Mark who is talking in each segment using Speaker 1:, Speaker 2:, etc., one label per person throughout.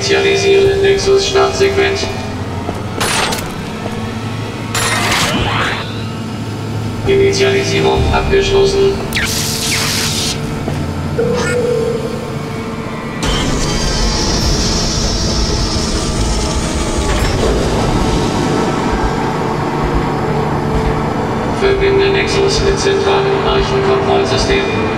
Speaker 1: Initialisiere Nexus-Startsequenz. Initialisierung abgeschlossen. Verbinde Nexus mit zentralem Archenkontrollsystem.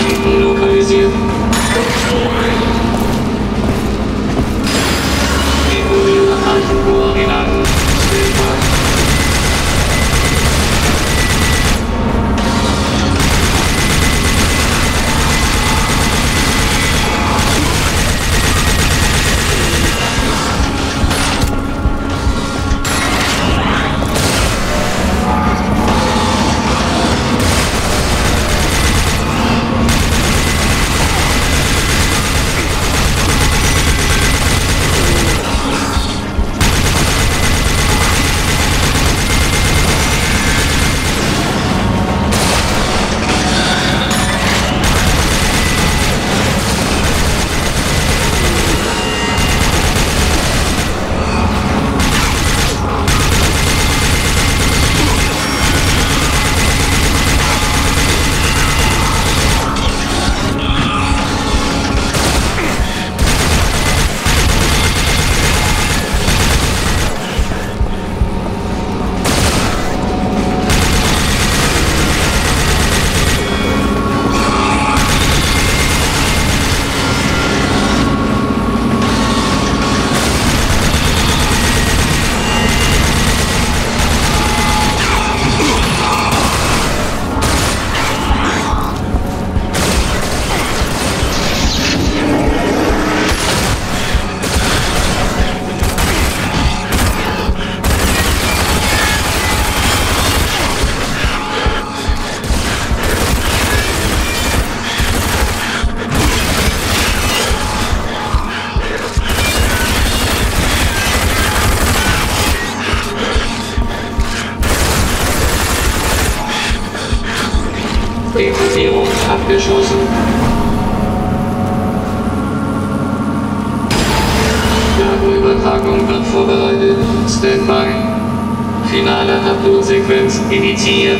Speaker 1: Thank you. Dekodierung abgeschlossen. Datenübertragung wird vorbereitet. Standby. Finale Upload-Sequenz initiiert.